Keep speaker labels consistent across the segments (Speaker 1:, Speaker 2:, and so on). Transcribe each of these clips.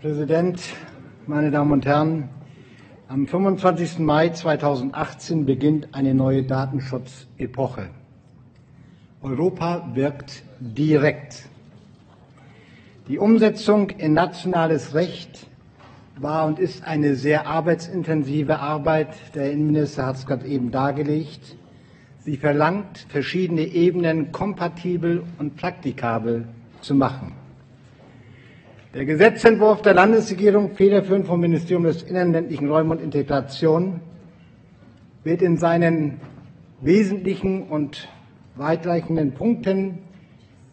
Speaker 1: Präsident, meine Damen und Herren! Am 25. Mai 2018 beginnt eine neue Datenschutzepoche. Europa wirkt direkt. Die Umsetzung in nationales Recht war und ist eine sehr arbeitsintensive Arbeit. Der Innenminister hat es gerade eben dargelegt. Sie verlangt, verschiedene Ebenen kompatibel und praktikabel zu machen. Der Gesetzentwurf der Landesregierung, federführend vom Ministerium des Innern, ländlichen Räumen und Integration, wird in seinen wesentlichen und weitreichenden Punkten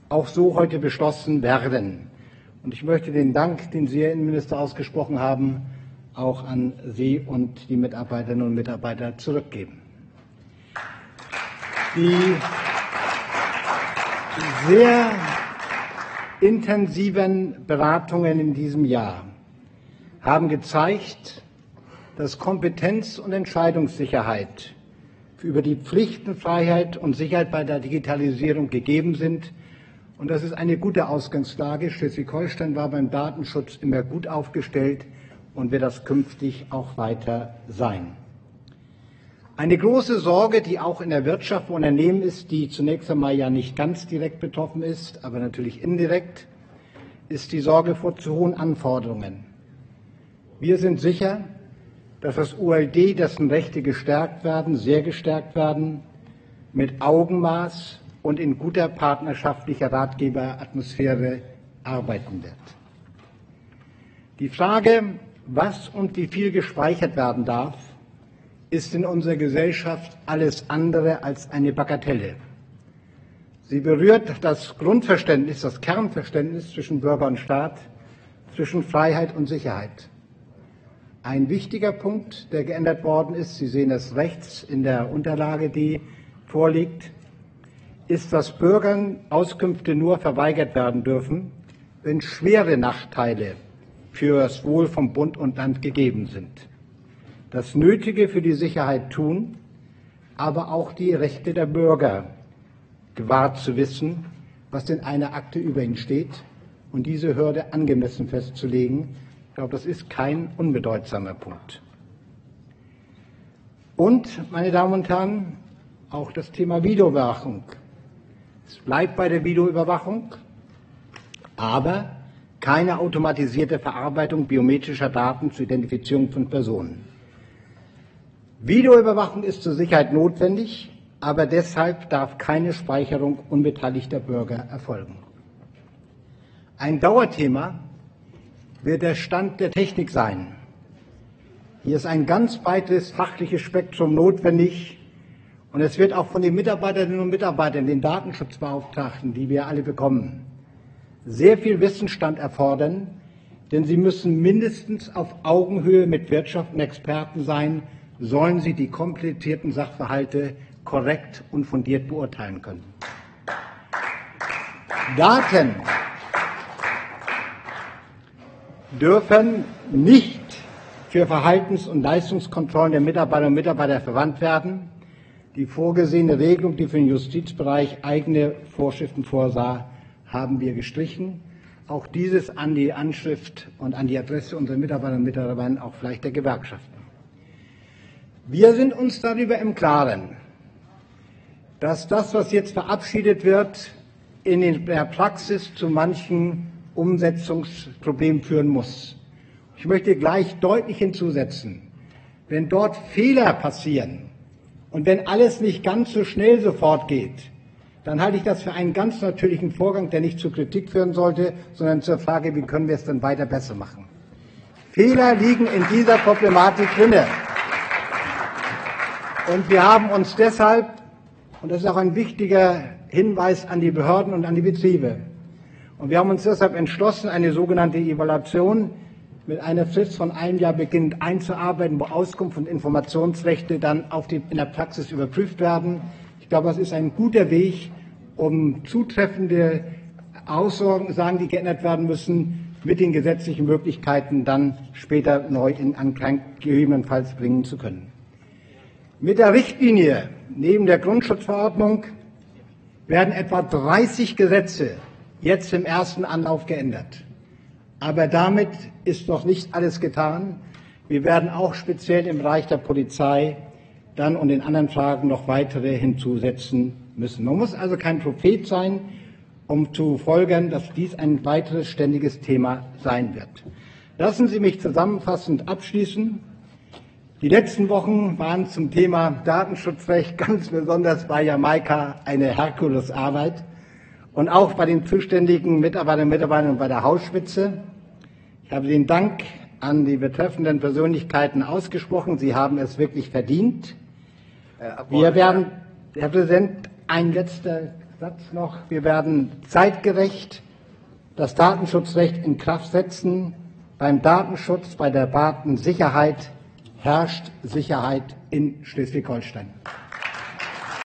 Speaker 1: auch so heute beschlossen werden. Und ich möchte den Dank, den Sie, Herr Innenminister, ausgesprochen haben, auch an Sie und die Mitarbeiterinnen und Mitarbeiter zurückgeben. Die sehr intensiven Beratungen in diesem Jahr haben gezeigt, dass Kompetenz und Entscheidungssicherheit über die Pflichtenfreiheit und Sicherheit bei der Digitalisierung gegeben sind. Und das ist eine gute Ausgangslage. Schleswig-Holstein war beim Datenschutz immer gut aufgestellt und wird das künftig auch weiter sein. Eine große Sorge, die auch in der Wirtschaft von Unternehmen ist, die zunächst einmal ja nicht ganz direkt betroffen ist, aber natürlich indirekt, ist die Sorge vor zu hohen Anforderungen. Wir sind sicher, dass das ULD, dessen Rechte gestärkt werden, sehr gestärkt werden, mit Augenmaß und in guter partnerschaftlicher Ratgeberatmosphäre arbeiten wird. Die Frage, was und wie viel gespeichert werden darf, ist in unserer Gesellschaft alles andere als eine Bagatelle. Sie berührt das Grundverständnis, das Kernverständnis zwischen Bürger und Staat, zwischen Freiheit und Sicherheit. Ein wichtiger Punkt, der geändert worden ist, Sie sehen es rechts in der Unterlage, die vorliegt, ist, dass Bürgern Auskünfte nur verweigert werden dürfen, wenn schwere Nachteile für das Wohl von Bund und Land gegeben sind das Nötige für die Sicherheit tun, aber auch die Rechte der Bürger gewahrt zu wissen, was in einer Akte über ihn steht und diese Hürde angemessen festzulegen. Ich glaube, das ist kein unbedeutsamer Punkt. Und, meine Damen und Herren, auch das Thema Videoüberwachung. Es bleibt bei der Videoüberwachung, aber keine automatisierte Verarbeitung biometrischer Daten zur Identifizierung von Personen. Videoüberwachung ist zur Sicherheit notwendig, aber deshalb darf keine Speicherung unbeteiligter Bürger erfolgen. Ein Dauerthema wird der Stand der Technik sein. Hier ist ein ganz breites fachliches Spektrum notwendig und es wird auch von den Mitarbeiterinnen und Mitarbeitern, den Datenschutzbeauftragten, die wir alle bekommen, sehr viel Wissensstand erfordern, denn sie müssen mindestens auf Augenhöhe mit Wirtschaft und Experten sein, sollen sie die komplettierten Sachverhalte korrekt und fundiert beurteilen können. Daten dürfen nicht für Verhaltens- und Leistungskontrollen der Mitarbeiterinnen und Mitarbeiter verwandt werden. Die vorgesehene Regelung, die für den Justizbereich eigene Vorschriften vorsah, haben wir gestrichen. Auch dieses an die Anschrift und an die Adresse unserer Mitarbeiterinnen und Mitarbeiter, auch vielleicht der Gewerkschaften. Wir sind uns darüber im Klaren, dass das, was jetzt verabschiedet wird, in der Praxis zu manchen Umsetzungsproblemen führen muss. Ich möchte gleich deutlich hinzusetzen, wenn dort Fehler passieren und wenn alles nicht ganz so schnell sofort geht, dann halte ich das für einen ganz natürlichen Vorgang, der nicht zur Kritik führen sollte, sondern zur Frage, wie können wir es dann weiter besser machen. Fehler liegen in dieser Problematik drinne. Und wir haben uns deshalb, und das ist auch ein wichtiger Hinweis an die Behörden und an die Betriebe, und wir haben uns deshalb entschlossen, eine sogenannte Evaluation mit einer Frist von einem Jahr beginnend einzuarbeiten, wo Auskunft und Informationsrechte dann die, in der Praxis überprüft werden. Ich glaube, das ist ein guter Weg, um zutreffende Aussagen, die geändert werden müssen, mit den gesetzlichen Möglichkeiten dann später neu in Anklang gegebenenfalls bringen zu können. Mit der Richtlinie neben der Grundschutzverordnung werden etwa 30 Gesetze jetzt im ersten Anlauf geändert. Aber damit ist noch nicht alles getan. Wir werden auch speziell im Bereich der Polizei dann und in anderen Fragen noch weitere hinzusetzen müssen. Man muss also kein Prophet sein, um zu folgern, dass dies ein weiteres ständiges Thema sein wird. Lassen Sie mich zusammenfassend abschließen. Die letzten Wochen waren zum Thema Datenschutzrecht ganz besonders bei Jamaika eine Herkulesarbeit und auch bei den zuständigen Mitarbeiterinnen und Mitarbeitern bei der Hausspitze. Ich habe den Dank an die betreffenden Persönlichkeiten ausgesprochen. Sie haben es wirklich verdient. Wir werden, Herr Präsident, ein letzter Satz noch. Wir werden zeitgerecht das Datenschutzrecht in Kraft setzen. Beim Datenschutz, bei der Datensicherheit herrscht Sicherheit in Schleswig-Holstein.